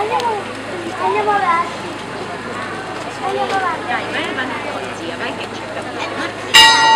andiamo, andiamo avanti. Andiamo avanti. Dai, vai avanti con zia, vai che c'è da